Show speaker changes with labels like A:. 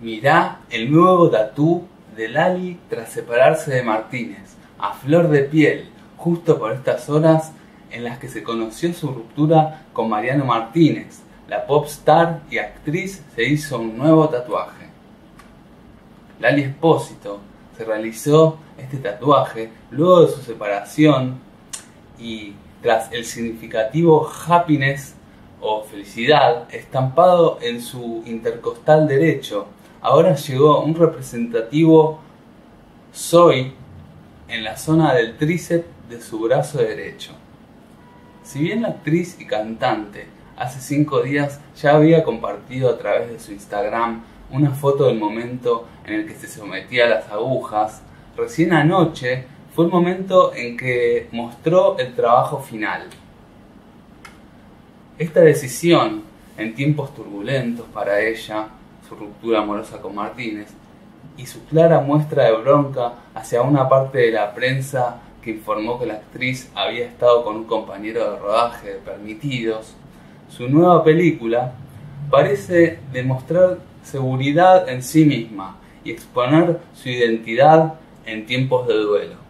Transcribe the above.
A: Mirá el nuevo tatú de Lali tras separarse de Martínez, a flor de piel, justo por estas horas en las que se conoció su ruptura con Mariano Martínez. La pop star y actriz se hizo un nuevo tatuaje. Lali Espósito se realizó este tatuaje luego de su separación y tras el significativo happiness o felicidad estampado en su intercostal derecho, ahora llegó un representativo soy en la zona del tríceps de su brazo derecho. Si bien la actriz y cantante hace cinco días ya había compartido a través de su Instagram una foto del momento en el que se sometía a las agujas, recién anoche fue el momento en que mostró el trabajo final. Esta decisión, en tiempos turbulentos para ella, su ruptura amorosa con Martínez, y su clara muestra de bronca hacia una parte de la prensa que informó que la actriz había estado con un compañero de rodaje de Permitidos, su nueva película parece demostrar seguridad en sí misma y exponer su identidad en tiempos de duelo.